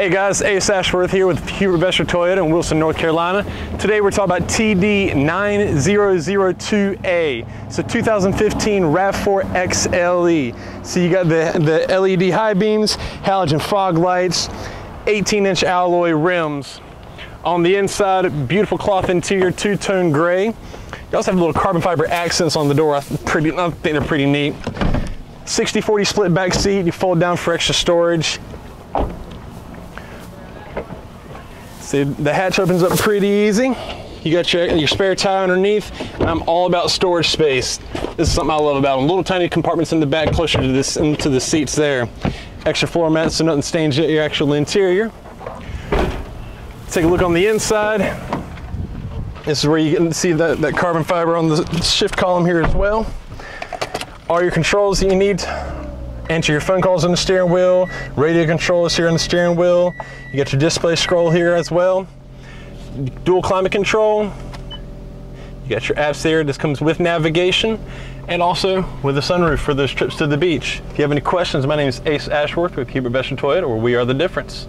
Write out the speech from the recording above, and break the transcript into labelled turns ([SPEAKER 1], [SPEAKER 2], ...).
[SPEAKER 1] Hey guys, Ace Ashworth here with Hubert Vester Toyota in Wilson, North Carolina. Today we're talking about TD9002A. It's a 2015 RAV4 XLE. So you got the, the LED high beams, halogen fog lights, 18 inch alloy rims. On the inside, beautiful cloth interior, two-tone gray. You also have a little carbon fiber accents on the door. I, pretty, I think they're pretty neat. 60-40 split back seat, you fold down for extra storage. See, the hatch opens up pretty easy. You got your, your spare tire underneath, I'm all about storage space. This is something I love about them. Little tiny compartments in the back closer to this into the seats there. Extra floor mats so nothing stains your actual interior. Take a look on the inside. This is where you can see that, that carbon fiber on the shift column here as well. All your controls that you need Enter your phone calls on the steering wheel, radio controls here on the steering wheel. You got your display scroll here as well. Dual climate control. You got your apps there. This comes with navigation and also with a sunroof for those trips to the beach. If you have any questions, my name is Ace Ashworth with Hubert Vester Toyota, where we are the difference.